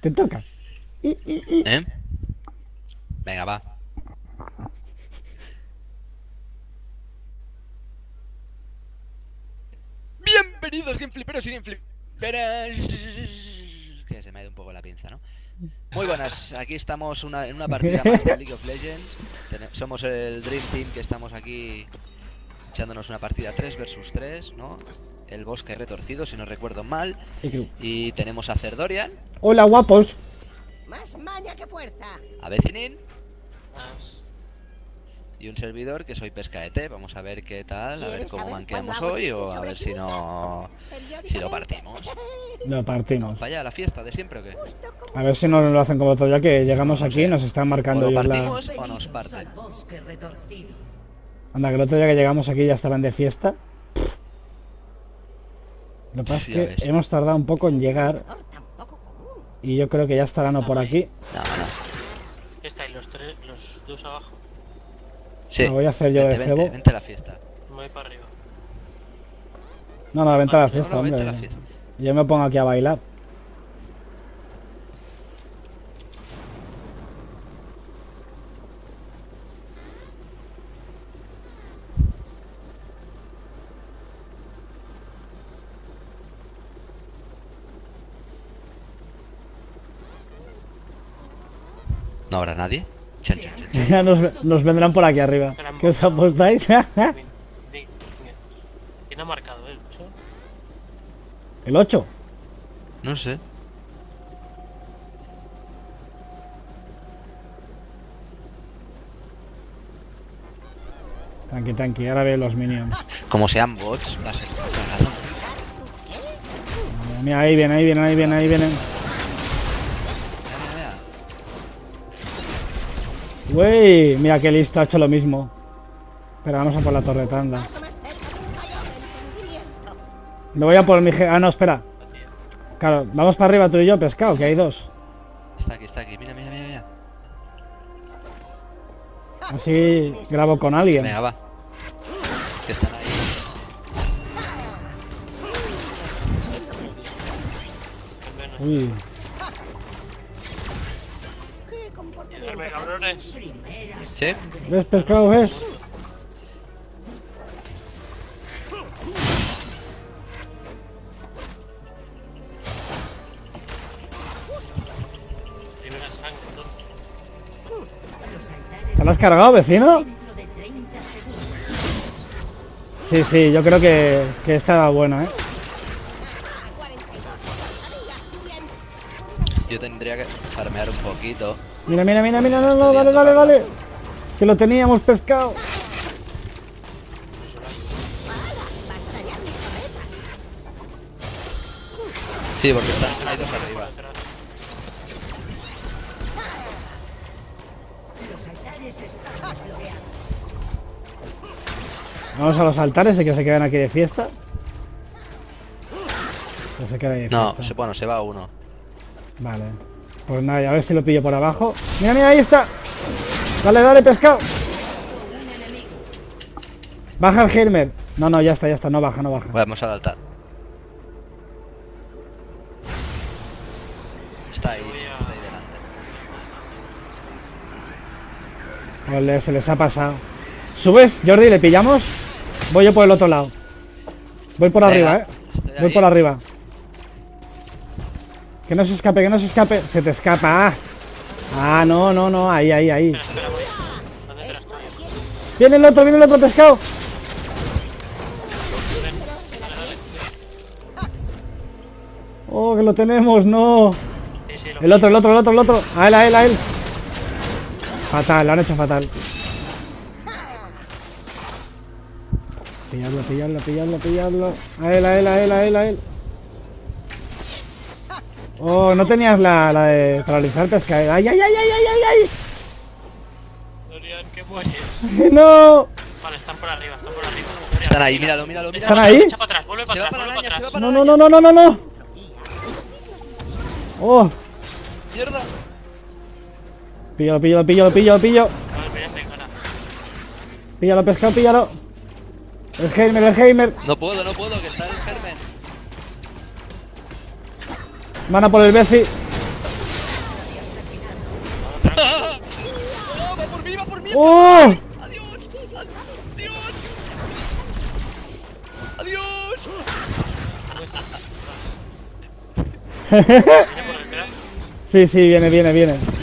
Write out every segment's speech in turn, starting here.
Te toca. Y. ¿Eh? Venga, va. Bienvenidos, Game Fliperos y Game Fliperas. Que se me ha ido un poco la pinza, ¿no? Muy buenas, aquí estamos una- en una partida más de League of Legends. Somos el Dream Team que estamos aquí echándonos una partida 3 versus 3, ¿no? El bosque retorcido, si no recuerdo mal. Y tenemos a Cerdorian, Hola, guapos. Más maña que fuerza. a Vecinin y un servidor que soy Pescaete. Vamos a ver qué tal, a ver ¿Quieres cómo manqueamos hoy o a ver si no si lo partimos. Lo partimos. Vaya, la fiesta de siempre o qué? A ver si no lo hacen como todo ya que llegamos aquí y nos están ¿O marcando ellos la... o nos. Anda, que el otro día que llegamos aquí ya estaban de fiesta. Lo que pasa es que ves. hemos tardado un poco en llegar y yo creo que ya estarán o por aquí. No, no. Estáis los tres, los dos abajo. Sí. Lo voy a hacer yo de vente, cebo. Vente, vente a la fiesta. Me voy para arriba. No, no, vente a la fiesta, No, hombre. la fiesta. Yo me pongo aquí a bailar. Ya nos, nos vendrán por aquí arriba. ¿Qué os apostáis? ¿Quién ha marcado el 8? ¿El 8? No sé. Tranqui, tranqui, ahora veo los minions. Como sean bots, va a ser. Mira, ahí vienen, ahí vienen, ahí vienen, ahí vienen. Uy, mira que listo, ha hecho lo mismo. Pero vamos a por la torre tanda. Me voy a por mi... Ah, no, espera. Claro, vamos para arriba tú y yo, pescado, que hay dos. Está aquí, está aquí. Mira, mira, mira, mira. Así grabo con alguien. Venga, va. Que están ahí. Al menos. Uy, ¿Qué comportamiento Darme cabrones. ¿Sí? ¿ves pescado, ves? ¿Te lo has cargado, vecino? Dentro de 30 segundos. Sí, sí, yo creo que, que estaba bueno, ¿eh? Yo tendría que farmear un poquito. Mira, mira, mira, mira, no, no, dale, dale, dale. Que lo teníamos pescado. Sí, porque están ahí dos arriba. Vamos a los altares y que se quedan aquí de fiesta. Que se queda ahí de No, fiesta. se, bueno, se va uno. Vale. Pues nada, a ver si lo pillo por abajo. Mira, mira, ahí está. Dale, dale, pescado. Baja el Helmer. No, no, ya está, ya está. No baja, no baja. Vamos al altar. Está ahí, está ahí delante. Ole, se les ha pasado. ¿Subes, Jordi? ¿Le pillamos? Voy yo por el otro lado. Voy por Venga, arriba, eh. Voy ahí. por arriba. Que no se escape, que no se escape. Se te escapa. Ah, no, no, no. Ahí, ahí, ahí. Viene el otro, viene el otro pescado. Oh, que lo tenemos, no. El otro, el otro, el otro, el otro. A él, a él, a él. Fatal, lo han hecho fatal. Pillarlo, pillarlo, pillarlo, pillarlo. A él, a él, a él, a él, a él. Oh, no tenías la, la de paralizar pescado. Ay, ay, ay, ay, ay, ay, ay. Dorian, que mueres. No. Vale, están por arriba, están por arriba. Dorian, Están ahí, míralo, míralo, míralo. ¿Están ahí? atrás, Echa para atrás, vuelve para atrás, vuelve para atrás. para No, no, no, no, no, no, no. Oh, ¡Mierda! píllalo, píllalo, píllalo, píllalo, píllalo. Píllalo, pescado, píllalo. El Heimer, el Heimer. No puedo, no puedo, que está el germen. Van a por el Messi. ¡Viva por mí! ¡Viva por mí! ¡Adiós! ¡Adiós! ¡Adiós! ¡Ja ja! Sí sí viene viene viene.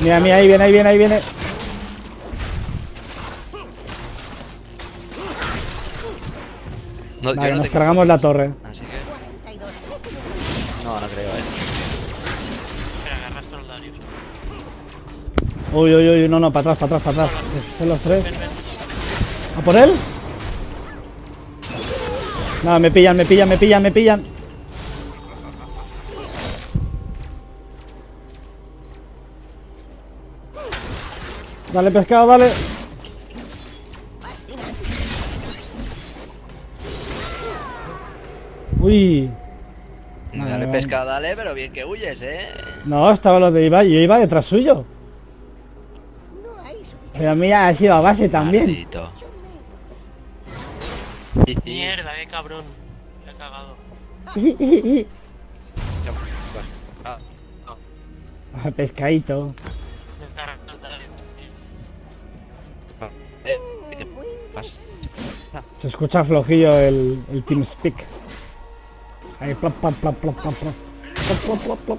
Mira, mira, ahí viene, ahí viene, ahí viene. No, Vale, no nos cargamos la torre. Así que. 42, 3 segundos. No, no creo, eh. Espera, arrastro el Darius. Uy, uy, uy, no, no, para atrás, para atrás, para atrás. Esos son los tres. ¿A por él? No, me pillan, me pillan, me pillan, me pillan. Dale, pescado, dale. Uy. Vale, Dale vale. pescado, dale, pero bien que huyes, eh. No, estaba lo de Ibai. Yo iba detrás suyo. Pero mira, ha sido a base también. Maldito. Mierda, qué cabrón. Me ha cagado. Ah, no. Ah, Pescadito. Darius. Eh. Se escucha flojillo el, el TeamSpeak. Ahí, plop, plop, plop, plop, plop, plop. Plop, plop, plop, plop.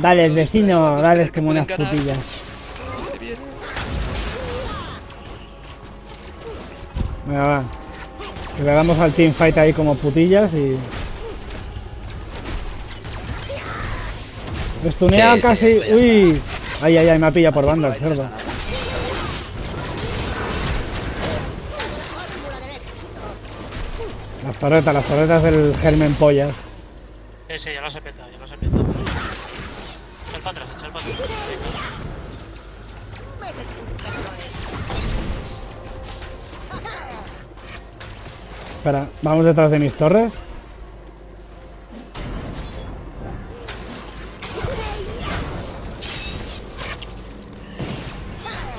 Dale, vecino, dale como unas putillas. Venga, va. Que le damos al teamfight ahí como putillas y... Estunea Sí, sí, casi... ya Uy. Ay, ay, ay, me ha pillado por banda el cerdo. Las torretas, las torretas del germen pollas. Ese, ya lo he petado, ya lo he petado. Echar para atrás, echar para atrás. Espera, vamos detrás de mis torres.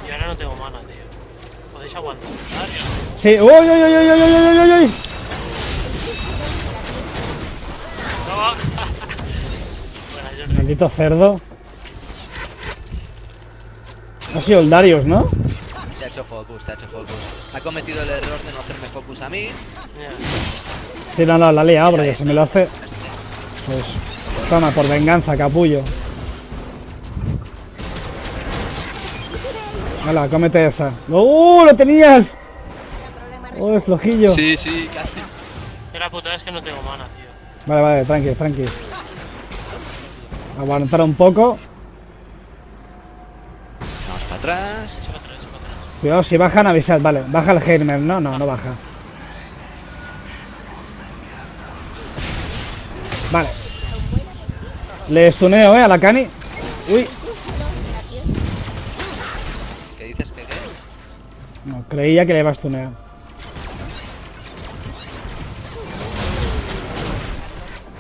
Yo ahora no tengo mana, tío. ¿Podéis aguantar? Sí. ¡Uy, uy, uy, uy, uy, uy, uy, uy! Maldito cerdo. Ha sido el Darius, ¿no? Hecho focus, te ha hecho focus. Ha cometido el error de no hacerme focus a mí. Sí, no, no, la ha liado, porque si me lo hace... Pues... Toma, por venganza, capullo. Hala, cómete esa. ¡Uh, lo tenías! ¡Oh, flojillo! Sí, sí, casi. la putada es que no tengo mana, tío. Vale, vale, tranquis, tranquis. Aguantar un poco. Vamos para atrás. Cuidado, si bajan, avisad. Vale, baja el Heimer. No, no, no baja. Vale. Le stuneo, eh, a la Cani. Uy. ¿Qué dices que qué? No, creía que le iba a stunear.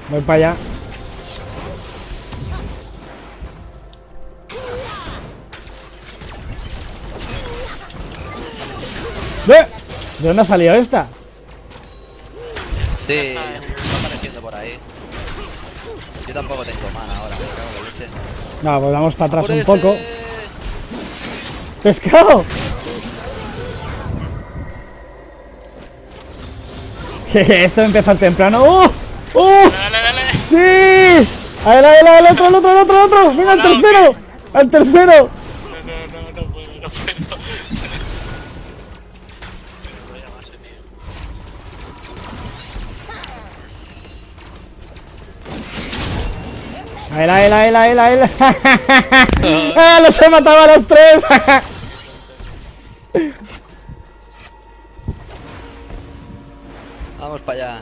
Voy para allá. ¡Eh! ¿De dónde ha salido esta? Sí, va apareciendo por ahí. Yo tampoco tengo mana ahora, me cago en la leche. No, pues vamos para atrás un poco. ¡Pescado! Esto empezó temprano. ¡Oh! ¡Oh! Dale, dale, dale. ¡Sí! ¡A ver, a ver, a ver, el otro, el otro, el otro, el otro! ¡Venga, al tercero! ¡Al tercero! Él, a él, a él, a él, a él! ¡Ah, ¡Los he matado a los tres! Vamos para allá.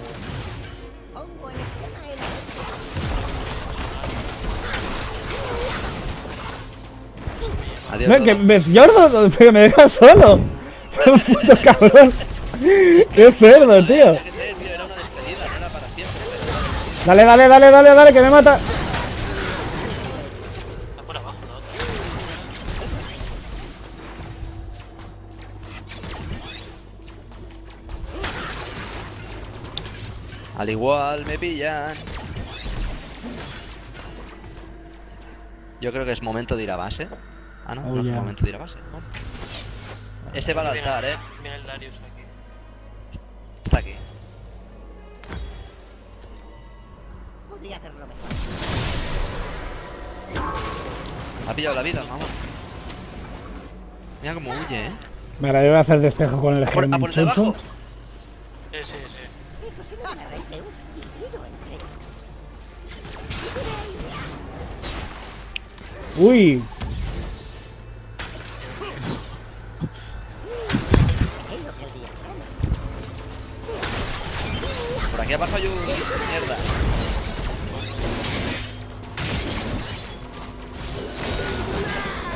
Adiós. Ven, que me Yordo, pero me deja solo. Puto cabrón. Qué cerdo, tío. Dale, dale, dale, dale, dale, que me mata. Al igual me pillan. Yo creo que es momento de ir a base. Ah, no, Oh, no es momento de ir a base. No. Ese va al altar, eh. Viene el Darius aquí. Está aquí. Podría hacerlo mejor. Ha pillado la vida, vamos. Mira cómo huye, eh. Mira, yo voy a hacer despejo con el por debajo. chun. Sí, sí, un entre... Uy. Por aquí abajo hay un... Mierda.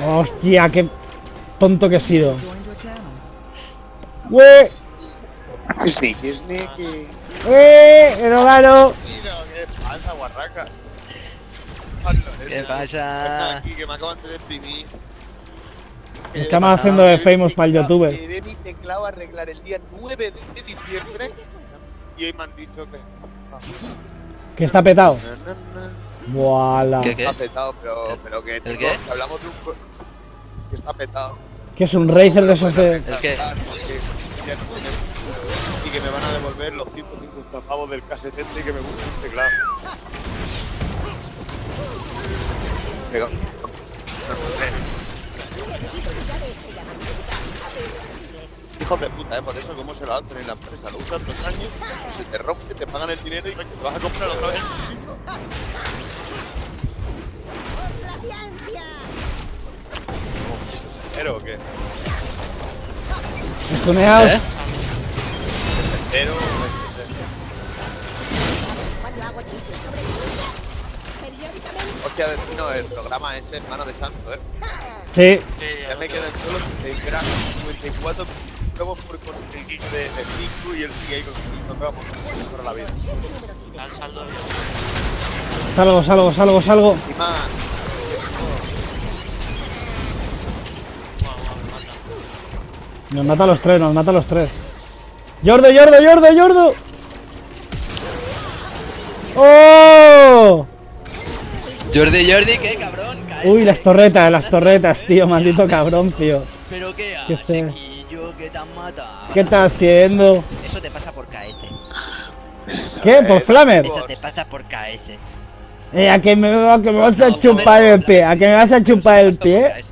hostia, qué tonto que he sido. ¡Wey! Sneaky, sneaky. ¡Eh! ¡No gano! Mira, ¿qué pasa, guarraca? ¿Qué pasa? Aquí, que me acaban de deprimir. Estamos haciendo de famous para el youtuber. Llevé mi teclado a arreglar el día 9 de diciembre y hoy me han dicho que Que está petado. Voila. ¿Qué, qué? está petado, pero, pero que, ¿El qué? que hablamos de un que está petado. Que es un racer de esos de. ¿El qué? Que me van a devolver los 150 pavos del K70 y que me gusta un teclado. Digo, Hijos de puta, ¿eh? Por eso, ¿cómo se lo hacen en la empresa? Lo usan dos años, eso se te rompe, te pagan el dinero y te vas a comprar otra vez. ¿Pero o qué? ¿Eh? ¿Es entero? Cuando hago chistes sobre ciencia, periódicamente... Hostia, vecino, el programa ese es mano de santo, ¿eh? Sí. Sí, Ya ya me quedan solo de crack 54 luego por conseguir de, de 5 y él sigue ahí con con toda la para la vida. el saldo. Salgo, salgo, salgo, salgo. Encima, Guau, guau, me mata. Nos mata a los tres, nos mata a los tres. ¡Yordo, Yordo, Yordo, Yordo! ¡Oh! Jordi, Jordi, ¿qué cabrón? Uy, las torretas, las torretas, tío, maldito cabrón, tío. ¿Pero qué Qué haces? ¿Qué te han matado? ¿Qué estás haciendo? Eso te pasa por KS. ¿Qué? ¿Por Flamer? Eso te pasa por KS. Eh, a que me, a que me vas a No, chupar el pie, a que me vas a chupar el pie.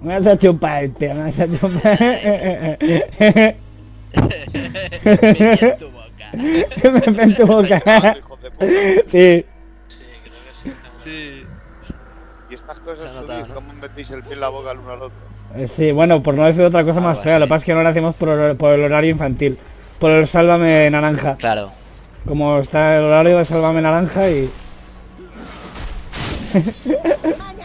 Me vas a chupar el pie, me vas a chupar. Metí en tu boca. me en tu boca. hijos de puta. Sí. Sí, creo que sí. Sí. Y estas cosas subís, ¿no? ¿cómo metéis el pie en la boca el uno al otro? Eh, Sí, bueno, por no decir otra cosa más Algo fea, lo que pasa es que no lo hacemos por, por el horario infantil. Por el sálvame naranja. Claro. Como está el horario de sálvame naranja y.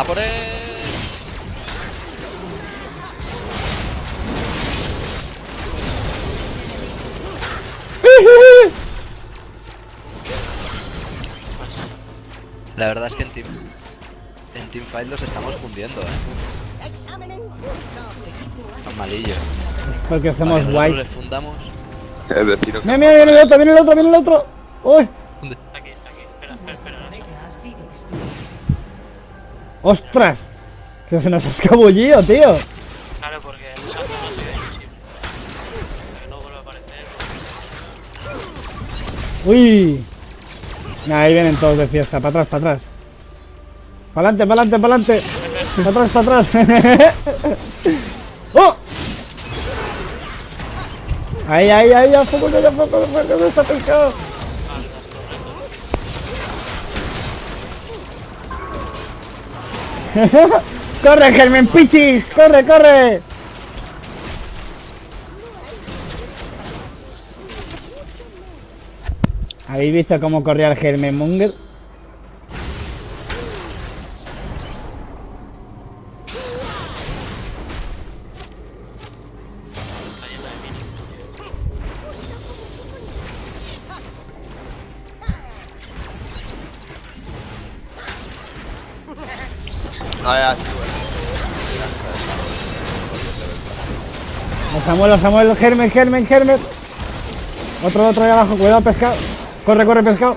¡A por él! La verdad es que en Team... En Teamfight los estamos fundiendo, eh. Son malillos. Porque somos guays. les fundamos. El vecino Mira, mira, viene el otro, viene el otro, viene el otro. ¡Uy! ¡Ostras! Que se nos ha escabullido, tío. Claro, porque el no. Hasta que no vuelva a aparecer. ¡Uy! Nah, ahí vienen todos de fiesta. Para atrás, para atrás. Para adelante, para adelante, para adelante. Para atrás, para atrás. ¡Oh! Ahí, ahí, ahí, a foco, a foco, a foco, está pescado. ¡Corre, Germen Pichis! ¡Corre, corre! ¿Habéis visto cómo corría el Germen Munger? Samuel, Samuel, Germen, Germen, Germen. Otro, otro ahí abajo, cuidado, pescado. Corre, corre, pescado.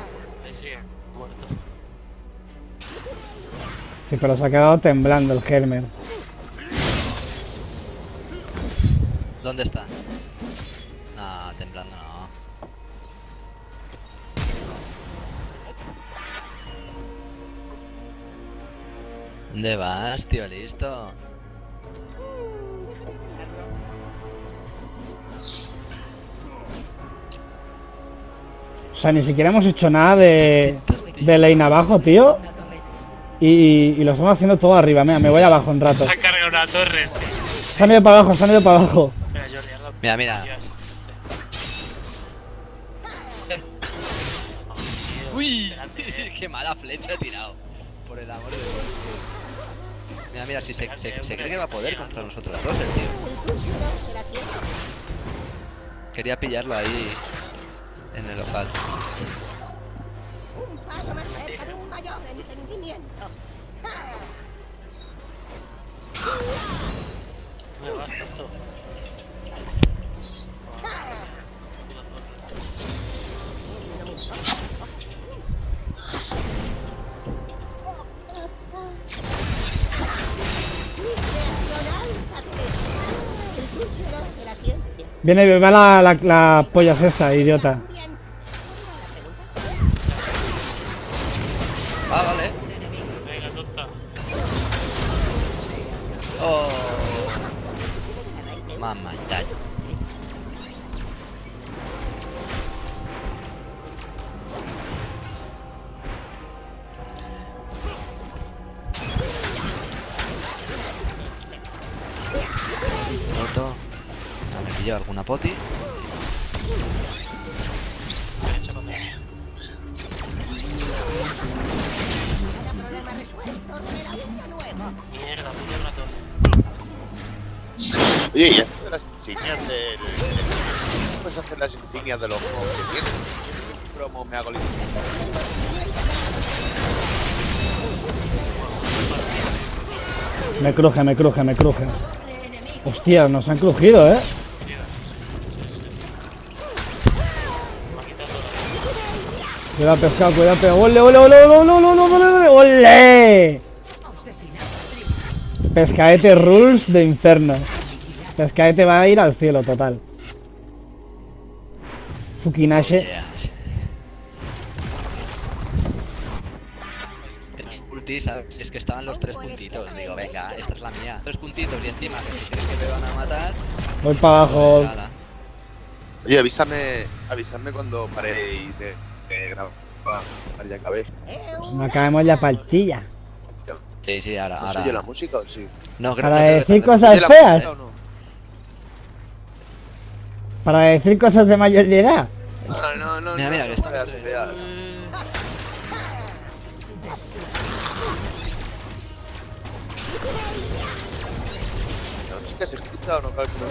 Sí, pero se ha quedado temblando el Germen. ¿Dónde está? No, temblando no. ¿Dónde vas, tío? Listo. O sea, ni siquiera hemos hecho nada de, de lane abajo, tío. Y, y lo estamos haciendo todo arriba. Mira, me voy abajo un rato. Se ha cargado una torre, sí. Se han ido para abajo, se han ido para abajo. Mira, Jordi, hazlo. Mira. ¡Uy! ¡Qué mala flecha he tirado! Por el amor de Dios. Mira, mira, si se, se- se cree que va a poder contra nosotros dos, el tío. Quería pillarlo ahí en el local. Un paso más cerca de un mayor entendimiento. Me vas tanto. Viene, va la, la, la pollas esta, idiota. Ah, vale. Venga, tonta. Oh. Mamá, ya. Roto. Me pillo alguna poti. Mierda. Oye, y esto de las insignias del. Puedes hacer las insignias de los juegos que tienes. ¿Qué promo me hago la Me cruje, me cruje, me cruje. Hostia, nos han crujido, eh. Me ha quitado torre. Cuidado, pescado, cuidado, pescado. ¡Ole, ole, ole, ole, ole, ole, ole, ole, ole! Pescaete rules de infierno. Pescaete va a ir al cielo, total. Fukinashe. Es que estaban los tres puntitos. Digo, venga, esta es la mía. Tres puntitos y encima que si crees que me van a matar. Voy para abajo. Oye, avísame, avísame cuando paréis de, de grabar. Ya acabé. Un No acabemos la partida. Sí, sí, ahora. ¿No ahora. se oye la música o sí? No, creo Para que decir cosas ¿Oye la feas. Para decir cosas de mayor de edad. No, no, no, Mira, no mira, que feas, feas. ¿La música se escucha o no calculo?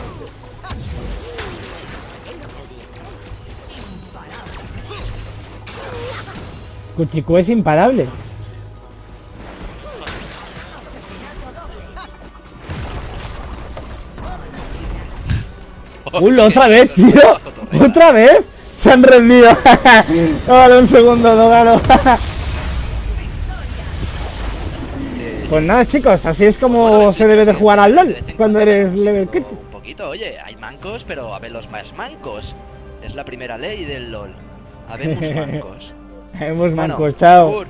Cuchicu es imparable. ¡Uy, otra vez, tío! ¡Otra vez! ¡Se han rendido! Vale, un segundo, no gano. Pues nada, chicos, así es como se debe de jugar al LOL cuando eres level 15. Un poquito, oye, hay mancos, pero a ver los más mancos. Es la primera ley del LOL. Habemos mancos. Habemos mancos, bueno, chao.